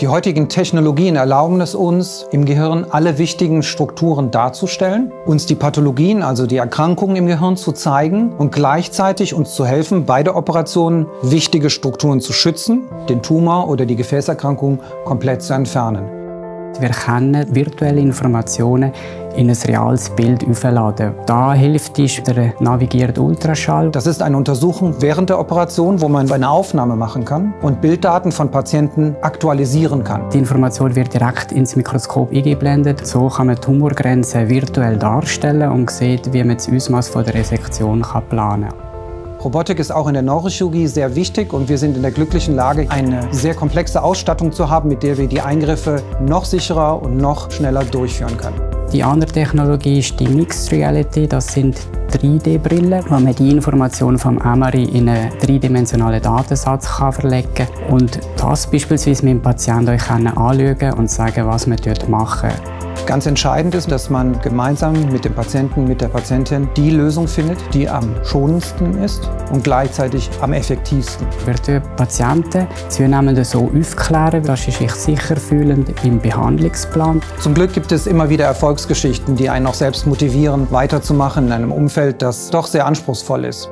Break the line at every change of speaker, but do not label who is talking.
Die heutigen Technologien erlauben es uns, im Gehirn alle wichtigen Strukturen darzustellen, uns die Pathologien, also die Erkrankungen im Gehirn zu zeigen und gleichzeitig uns zu helfen, bei der Operation wichtige Strukturen zu schützen, den Tumor oder die Gefäßerkrankung komplett zu entfernen.
Wir können virtuelle Informationen in ein reales Bild aufladen. Da hilft uns der navigierte Ultraschall.
Das ist eine Untersuchung während der Operation, wo man eine Aufnahme machen kann und Bilddaten von Patienten aktualisieren kann.
Die Information wird direkt ins Mikroskop eingeblendet. So kann man Tumorgrenzen virtuell darstellen und sieht, wie man das Ausmaß der Resektion planen kann.
Robotik ist auch in der Neurochirurgie sehr wichtig und wir sind in der glücklichen Lage, eine sehr komplexe Ausstattung zu haben, mit der wir die Eingriffe noch sicherer und noch schneller durchführen können.
Die andere Technologie ist die Mixed Reality. Das sind 3D-Brillen, wo man die Information vom MRI in einen dreidimensionalen Datensatz kann verlegen kann. Und das beispielsweise mit dem Patienten anschauen und sagen, was man dort machen
Ganz entscheidend ist, dass man gemeinsam mit dem Patienten, mit der Patientin die Lösung findet, die am schonendsten ist und gleichzeitig am effektivsten.
Wir die Patienten zunehmend so aufklären, dass sie sich sicher fühlen im Behandlungsplan.
Zum Glück gibt es immer wieder Erfolgsgeschichten, die einen auch selbst motivieren, weiterzumachen in einem Umfeld, das doch sehr anspruchsvoll ist.